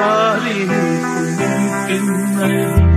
falling in rain.